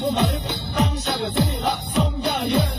我马当下个建立了松雅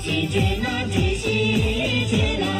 起举目举起举起来。